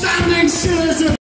standing citizen.